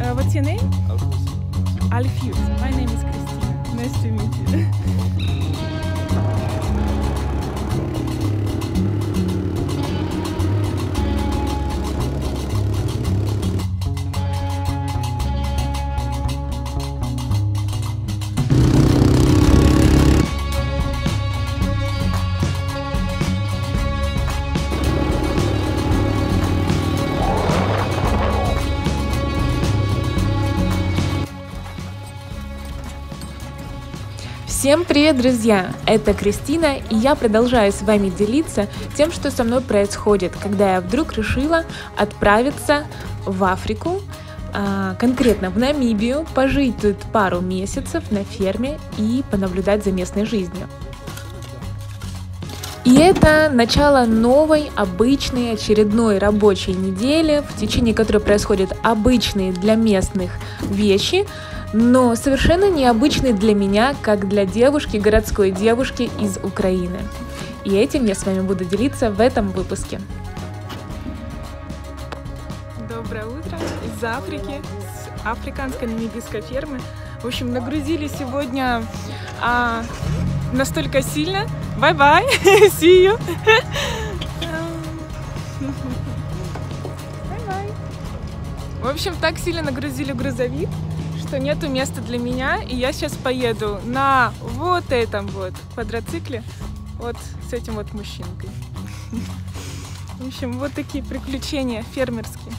Uh, what's your name? Alfius. My name is Christina. Nice to meet you. Всем привет, друзья! Это Кристина, и я продолжаю с вами делиться тем, что со мной происходит, когда я вдруг решила отправиться в Африку, а, конкретно в Намибию, пожить тут пару месяцев на ферме и понаблюдать за местной жизнью. И это начало новой, обычной, очередной рабочей недели, в течение которой происходят обычные для местных вещи, но совершенно необычные для меня, как для девушки, городской девушки из Украины. И этим я с вами буду делиться в этом выпуске. Доброе утро из Африки, с африканской намибийской фермы. В общем, нагрузили сегодня а, настолько сильно. Bye-bye, see you. В общем, так сильно нагрузили грузовик, что нету места для меня, и я сейчас поеду на вот этом вот квадроцикле, вот с этим вот мужчинкой. В общем, вот такие приключения фермерские.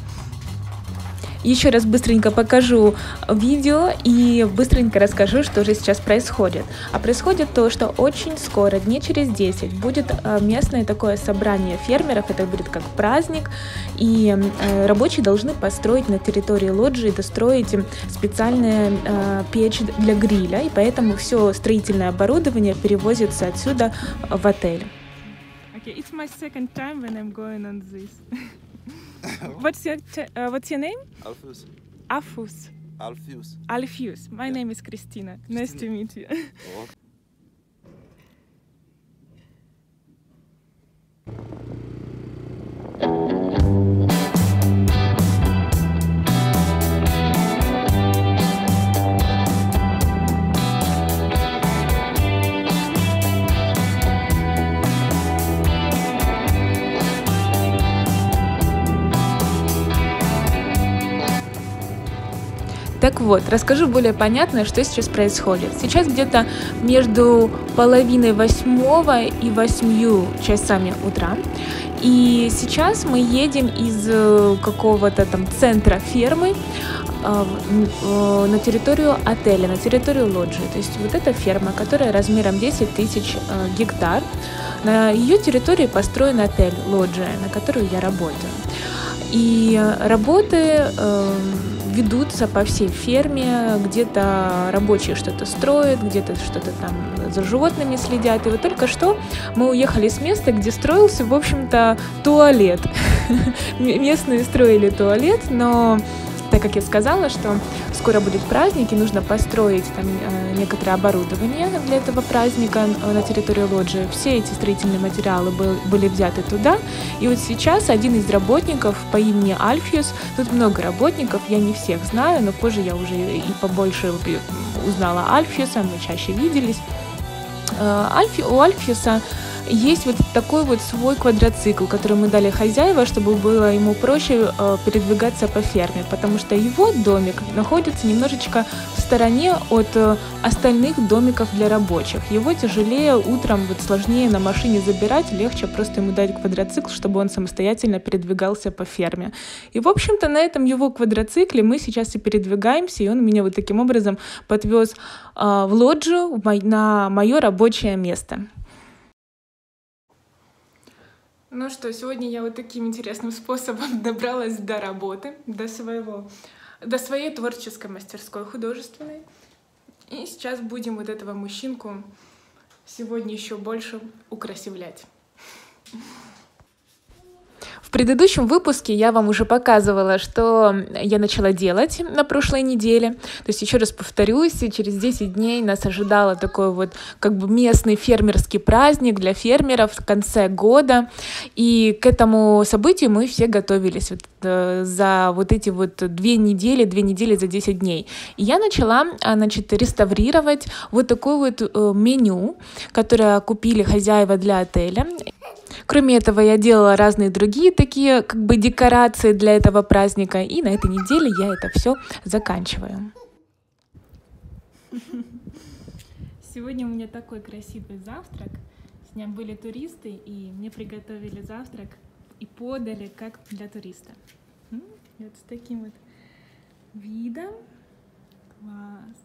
Еще раз быстренько покажу видео и быстренько расскажу, что же сейчас происходит. А происходит то, что очень скоро, дней через 10, будет э, местное такое собрание фермеров, это будет как праздник, и э, рабочие должны построить на территории лоджии, достроить специальную э, печь для гриля, и поэтому все строительное оборудование перевозится отсюда в отель. Okay, it's my second time when I'm going on this. what's your uh, What's your name? Alphys. Afus. Alpheus. Alfius. My Yeah. name is Christina. Nice to meet you. Oh. Вот, расскажу более понятно, что сейчас происходит. Сейчас где-то между половиной восьмого и восьмью часами утра. И сейчас мы едем из э, какого-то там центра фермы в- э, на территорию отеля, на территорию лоджии. То есть вот эта ферма, которая размером 10 тысяч э, гектар, на ее территории построен отель, лоджия, на которую я работаю. И работы э, ведутся по всей ферме, где-то рабочие что-то строят, где-то что-то там за животными следят. И вот только что мы уехали с места, где строился, в общем-то, туалет. Местные строили туалет, но так как я сказала, что скоро будет праздник и нужно построить там э, некоторое оборудование для этого праздника э, на территории лоджии, все эти строительные материалы был- были взяты туда. И вот сейчас один из работников по имени Альфиус, тут много работников, я не всех знаю, но позже я уже и побольше узнала Альфиуса, мы чаще виделись. Э, Альфи, у Альфиуса есть вот такой вот свой квадроцикл, который мы дали хозяева, чтобы было ему проще э, передвигаться по ферме, потому что его домик находится немножечко в стороне от э, остальных домиков для рабочих. Его тяжелее утром, вот сложнее на машине забирать, легче просто ему дать квадроцикл, чтобы он самостоятельно передвигался по ферме. И, в общем-то, на этом его квадроцикле мы сейчас и передвигаемся, и он меня вот таким образом подвез э, в лоджию на мое рабочее место. Ну что, сегодня я вот таким интересным способом добралась до работы, до своего, до своей творческой мастерской художественной. И сейчас будем вот этого мужчинку сегодня еще больше украсивлять. В предыдущем выпуске я вам уже показывала, что я начала делать на прошлой неделе. То есть, еще раз повторюсь, через 10 дней нас ожидало такой вот как бы местный фермерский праздник для фермеров в конце года. И к этому событию мы все готовились вот, э, за вот эти вот две недели, две недели за 10 дней. И я начала, а, значит, реставрировать вот такое вот э, меню, которое купили хозяева для отеля. Кроме этого, я делала разные другие такие как бы декорации для этого праздника, и на этой неделе я это все заканчиваю. Сегодня у меня такой красивый завтрак. С ним были туристы, и мне приготовили завтрак и подали как для туриста. Вот с таким вот видом. Класс.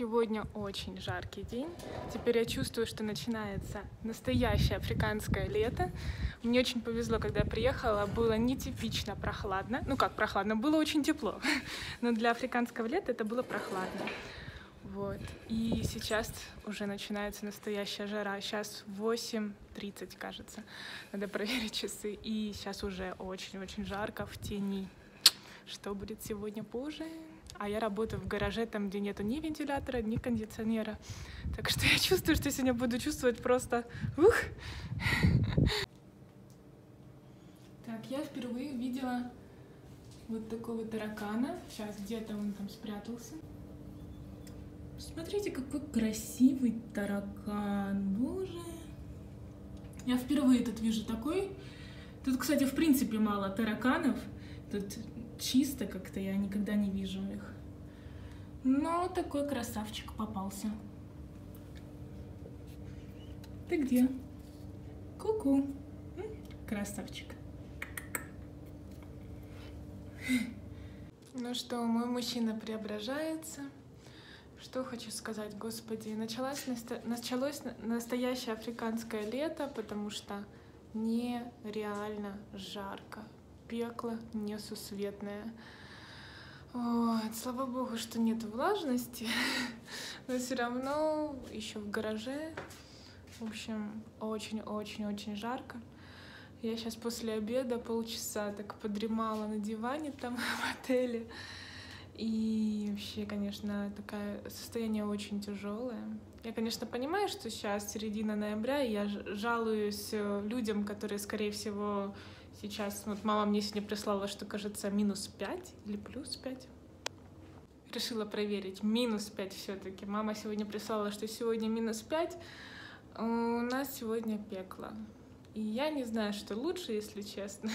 Сегодня очень жаркий день. Теперь я чувствую, что начинается настоящее африканское лето. Мне очень повезло, когда я приехала, было нетипично прохладно. Ну как прохладно, было очень тепло. Но для африканского лета это было прохладно. Вот. И сейчас уже начинается настоящая жара. Сейчас 8.30, кажется. Надо проверить часы. И сейчас уже очень-очень жарко в тени. Что будет сегодня позже? А я работаю в гараже, там, где нету ни вентилятора, ни кондиционера. Так что я чувствую, что сегодня буду чувствовать просто... Ух! Так, я впервые увидела вот такого таракана. Сейчас где-то он там спрятался. Смотрите, какой красивый таракан. Боже. Я впервые тут вижу такой. Тут, кстати, в принципе мало тараканов. Тут чисто как-то, я никогда не вижу их. Но такой красавчик попался. Ты где? Ку-ку. Красавчик. Ну что, мой мужчина преображается. Что хочу сказать, господи, началось, началось настоящее африканское лето, потому что нереально жарко пекло несусветное. Вот, слава богу, что нет влажности, но все равно еще в гараже. В общем, очень-очень-очень жарко. Я сейчас после обеда полчаса так подремала на диване там в отеле. И вообще, конечно, такое состояние очень тяжелое. Я, конечно, понимаю, что сейчас середина ноября, и я жалуюсь э, людям, которые, скорее всего, Сейчас вот мама мне сегодня прислала, что, кажется, минус 5 или плюс 5. Решила проверить. Минус 5 все-таки. Мама сегодня прислала, что сегодня минус 5. У нас сегодня пекло. И я не знаю, что лучше, если честно.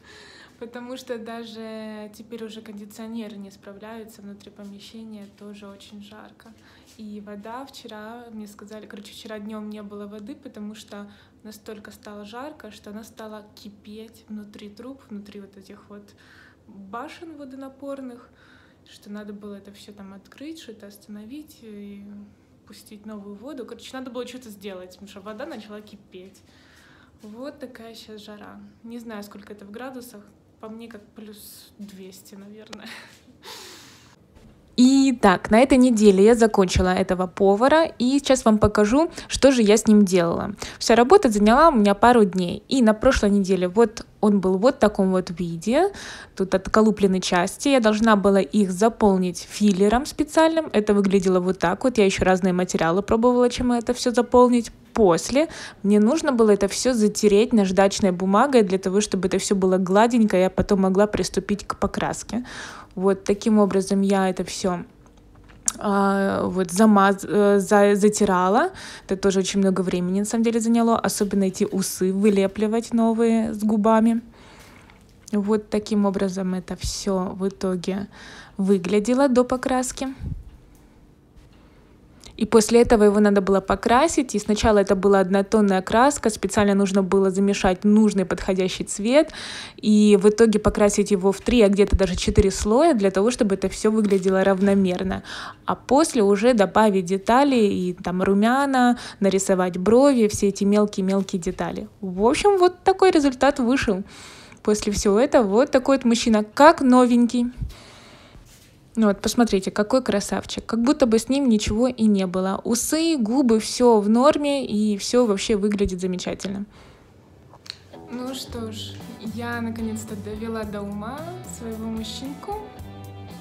Потому что даже теперь уже кондиционеры не справляются внутри помещения, тоже очень жарко. И вода вчера, мне сказали, короче, вчера днем не было воды, потому что настолько стало жарко, что она стала кипеть внутри труб, внутри вот этих вот башен водонапорных, что надо было это все там открыть, что-то остановить и пустить новую воду. Короче, надо было что-то сделать, потому что вода начала кипеть. Вот такая сейчас жара. Не знаю, сколько это в градусах. По мне, как плюс 200, наверное. Итак, на этой неделе я закончила этого повара, и сейчас вам покажу, что же я с ним делала. Вся работа заняла у меня пару дней, и на прошлой неделе вот он был вот в таком вот виде, тут отколуплены части, я должна была их заполнить филлером специальным, это выглядело вот так вот, я еще разные материалы пробовала, чем это все заполнить. После мне нужно было это все затереть наждачной бумагой для того, чтобы это все было гладенько, и я потом могла приступить к покраске. Вот таким образом я это все а, вот замаз, э, за, затирала. Это тоже очень много времени на самом деле заняло. Особенно эти усы вылепливать новые с губами. Вот таким образом это все в итоге выглядело до покраски. И после этого его надо было покрасить. И сначала это была однотонная краска, специально нужно было замешать нужный подходящий цвет. И в итоге покрасить его в три, а где-то даже четыре слоя, для того, чтобы это все выглядело равномерно. А после уже добавить детали и там румяна, нарисовать брови, все эти мелкие-мелкие детали. В общем, вот такой результат вышел. После всего этого вот такой вот мужчина, как новенький. Ну вот, посмотрите, какой красавчик. Как будто бы с ним ничего и не было. Усы, губы, все в норме, и все вообще выглядит замечательно. Ну что ж, я наконец-то довела до ума своего мужчинку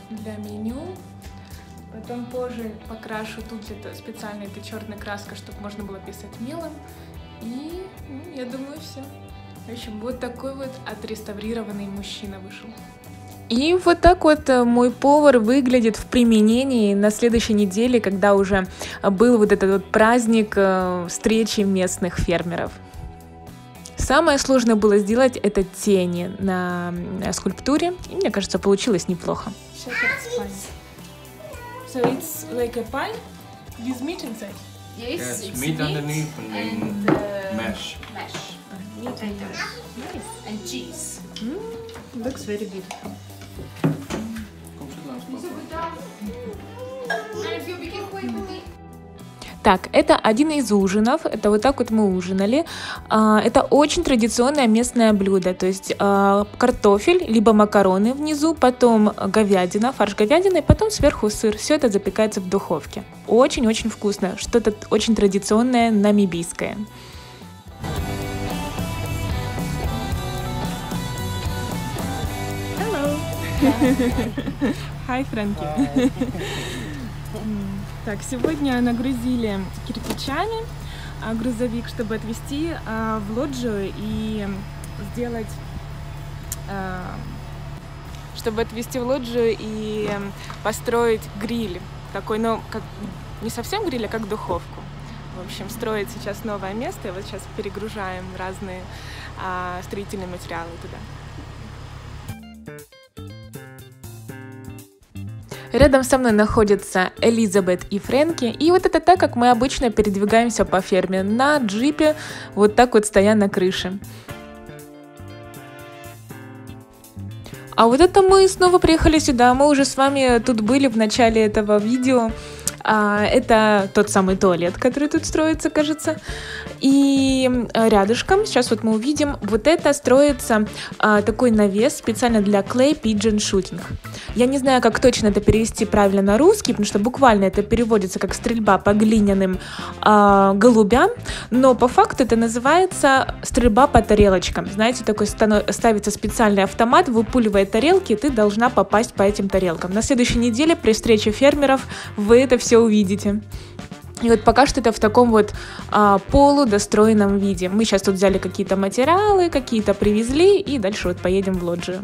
для меню. Потом позже покрашу тут это специально это черная краска, чтобы можно было писать мелом. И ну, я думаю, все. В общем, вот такой вот отреставрированный мужчина вышел. И вот так вот э, мой повар выглядит в применении на следующей неделе, когда уже был вот этот вот праздник э, встречи местных фермеров. Самое сложное было сделать это тени на скульптуре, и мне кажется, получилось неплохо. So it's like a pie with meat inside. Yes, yes it's meat, meat underneath and, and uh, mash. Mash. Meat and Nice. And cheese. Mm, looks very beautiful. Так, это один из ужинов, это вот так вот мы ужинали. А, это очень традиционное местное блюдо, то есть а, картофель, либо макароны внизу, потом говядина, фарш говядины, и потом сверху сыр. Все это запекается в духовке. Очень-очень вкусно, что-то очень традиционное намибийское. Hi, Фрэнки. Так, сегодня нагрузили кирпичами а, грузовик, чтобы отвезти а, в лоджию и сделать а, чтобы отвезти в лоджию и построить гриль. Такой, ну, как не совсем гриль, а как духовку. В общем, строить сейчас новое место, и вот сейчас перегружаем разные а, строительные материалы туда. Рядом со мной находятся Элизабет и Фрэнки. И вот это так, как мы обычно передвигаемся по ферме на джипе, вот так вот стоя на крыше. А вот это мы снова приехали сюда. Мы уже с вами тут были в начале этого видео. А, это тот самый туалет, который тут строится, кажется. И рядышком, сейчас вот мы увидим, вот это строится а, такой навес специально для clay pigeon shooting. Я не знаю, как точно это перевести правильно на русский, потому что буквально это переводится как стрельба по глиняным а, голубям, но по факту это называется стрельба по тарелочкам. Знаете, такой ставится специальный автомат, выпуливает тарелки, и ты должна попасть по этим тарелкам. На следующей неделе при встрече фермеров вы это все увидите. И вот пока что это в таком вот а, полудостроенном виде. Мы сейчас тут взяли какие-то материалы, какие-то привезли, и дальше вот поедем в лоджию.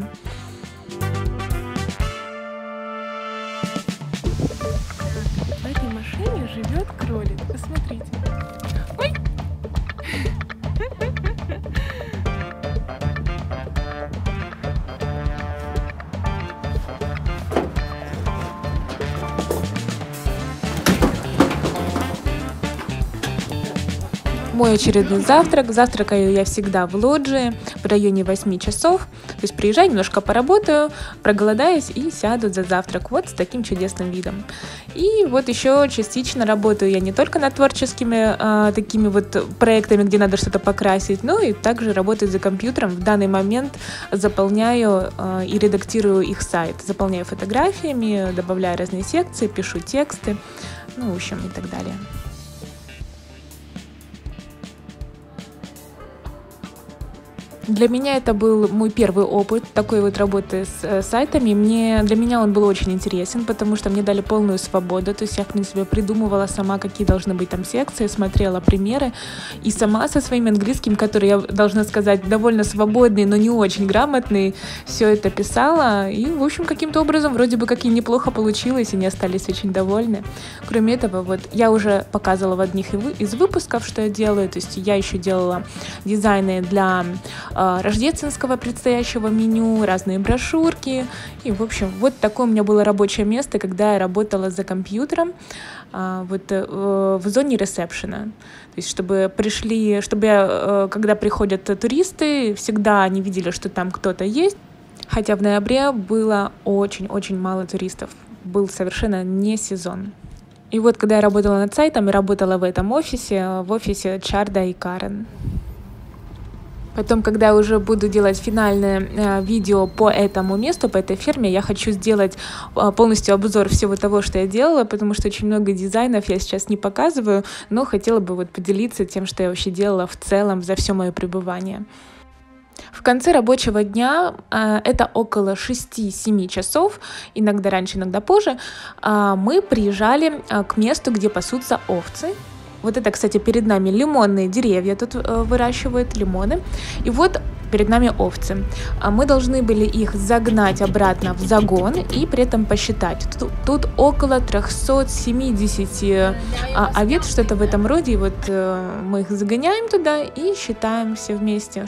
В этой машине живет кролик. Посмотрите. Мой очередной завтрак. Завтракаю я всегда в лоджии в районе 8 часов. То есть приезжаю, немножко поработаю, проголодаюсь и сяду за завтрак. Вот с таким чудесным видом. И вот еще частично работаю я не только над творческими а, такими вот проектами, где надо что-то покрасить, но и также работаю за компьютером. В данный момент заполняю а, и редактирую их сайт. Заполняю фотографиями, добавляю разные секции, пишу тексты, ну, в общем, и так далее. Для меня это был мой первый опыт такой вот работы с э, сайтами. Мне, для меня он был очень интересен, потому что мне дали полную свободу. То есть я, в принципе, придумывала сама, какие должны быть там секции, смотрела примеры. И сама со своим английским, который, я должна сказать, довольно свободный, но не очень грамотный, все это писала. И, в общем, каким-то образом вроде бы как и неплохо получилось, и они остались очень довольны. Кроме этого, вот я уже показывала в одних из выпусков, что я делаю. То есть я еще делала дизайны для а, рождественского предстоящего меню, разные брошюрки. И, в общем, вот такое у меня было рабочее место, когда я работала за компьютером а, вот э, в зоне ресепшена. То есть, чтобы пришли, чтобы э, когда приходят туристы, всегда они видели, что там кто-то есть. Хотя в ноябре было очень-очень мало туристов. Был совершенно не сезон. И вот когда я работала над сайтом, я работала в этом офисе, в офисе Чарда и Карен. Потом, когда я уже буду делать финальное э, видео по этому месту, по этой ферме, я хочу сделать э, полностью обзор всего того, что я делала, потому что очень много дизайнов я сейчас не показываю, но хотела бы вот поделиться тем, что я вообще делала в целом за все мое пребывание. В конце рабочего дня, э, это около 6-7 часов, иногда раньше, иногда позже, мы приезжали к месту, где пасутся овцы, вот это, кстати, перед нами лимонные деревья тут э, выращивают лимоны. И вот перед нами овцы. А мы должны были их загнать обратно в загон и при этом посчитать. Тут, тут около 370 а, овец, что-то в этом роде. И вот э, мы их загоняем туда и считаем все вместе.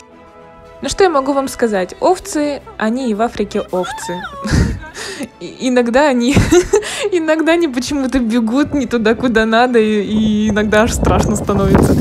Ну что я могу вам сказать? Овцы, они и в Африке овцы. Иногда они, иногда они почему-то бегут не туда, куда надо, и, и иногда аж страшно становится.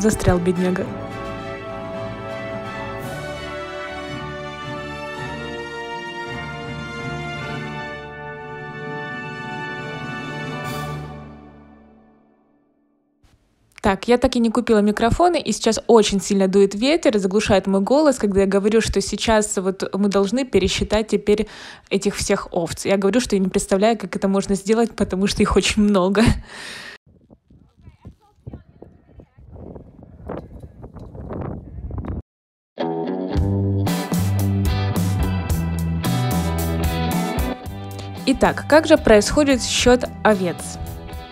Застрял бедняга. Так, я так и не купила микрофоны, и сейчас очень сильно дует ветер, заглушает мой голос, когда я говорю, что сейчас вот мы должны пересчитать теперь этих всех овц. Я говорю, что я не представляю, как это можно сделать, потому что их очень много. Итак, как же происходит счет овец?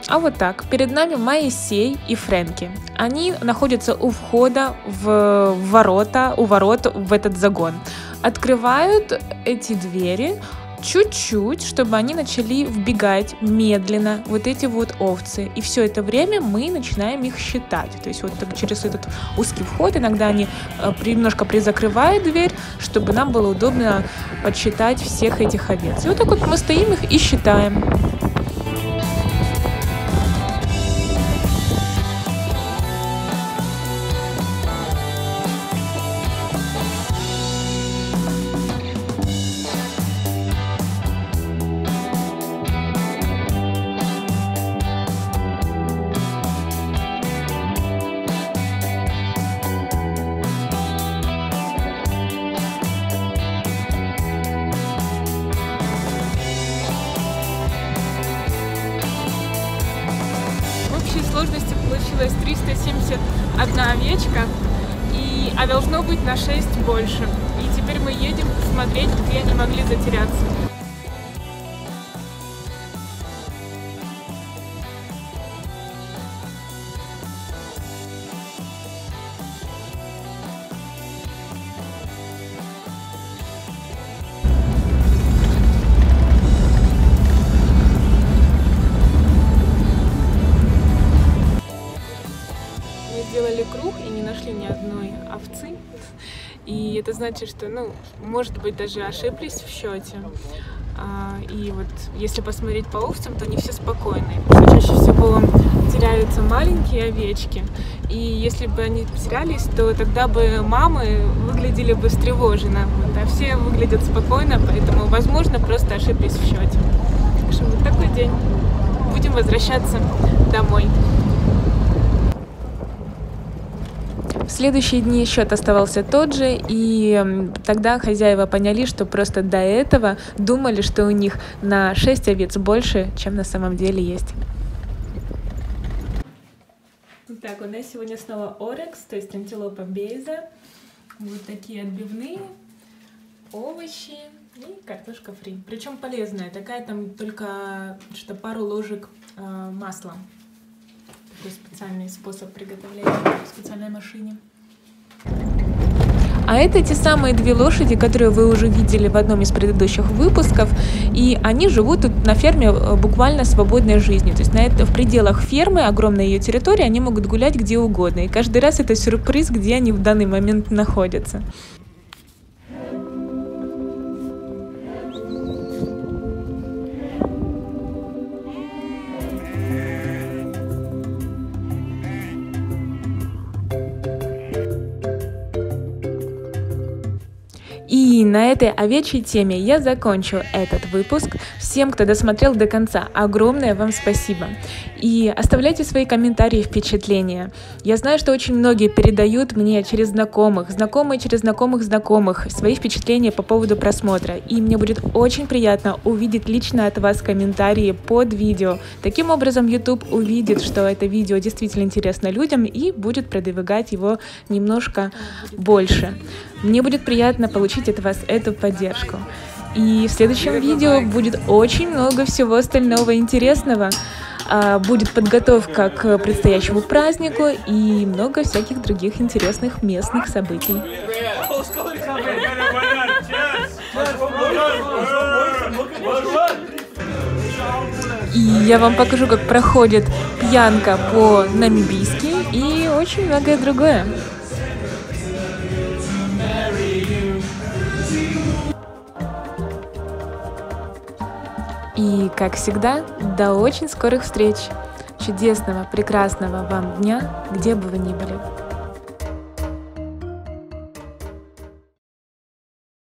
А вот так, перед нами Моисей и Фрэнки. Они находятся у входа в ворота, у ворот в этот загон. Открывают эти двери, чуть-чуть, чтобы они начали вбегать медленно, вот эти вот овцы. И все это время мы начинаем их считать. То есть вот через этот узкий вход иногда они э, немножко призакрывают дверь, чтобы нам было удобно подсчитать всех этих овец. И вот так вот мы стоим их и считаем. 371 овечка, и, а должно быть на 6 больше. И теперь мы едем смотреть, где они могли затеряться. Значит, что, ну, может быть, даже ошиблись в счете. А, и вот если посмотреть по овцам, то они все спокойные. Чаще всего теряются маленькие овечки. И если бы они потерялись, то тогда бы мамы выглядели бы встревоженно. Вот, а все выглядят спокойно, поэтому, возможно, просто ошиблись в счете. Так что вот такой день. Будем возвращаться домой. В следующие дни счет оставался тот же, и тогда хозяева поняли, что просто до этого думали, что у них на 6 овец больше, чем на самом деле есть. Так, у нас сегодня снова орекс, то есть антилопа беза. Вот такие отбивные, овощи и картошка фри. Причем полезная, такая там только что пару ложек э, масла такой специальный способ приготовления в специальной машине. А это те самые две лошади, которые вы уже видели в одном из предыдущих выпусков, и они живут тут на ферме э, буквально свободной жизнью. То есть на это, в пределах фермы, огромной ее территории, они могут гулять где угодно. И каждый раз это сюрприз, где они в данный момент находятся. На этой овечьей теме я закончу этот выпуск. Всем, кто досмотрел до конца, огромное вам спасибо. И оставляйте свои комментарии и впечатления. Я знаю, что очень многие передают мне через знакомых, знакомые через знакомых знакомых свои впечатления по поводу просмотра. И мне будет очень приятно увидеть лично от вас комментарии под видео. Таким образом, YouTube увидит, что это видео действительно интересно людям и будет продвигать его немножко больше. Мне будет приятно получить от вас эту поддержку. И в следующем видео будет очень много всего остального интересного. А, будет подготовка к предстоящему празднику и много всяких других интересных местных событий. И я вам покажу, как проходит пьянка по-намибийски и очень многое другое. И, как всегда, до очень скорых встреч. Чудесного, прекрасного вам дня, где бы вы ни были.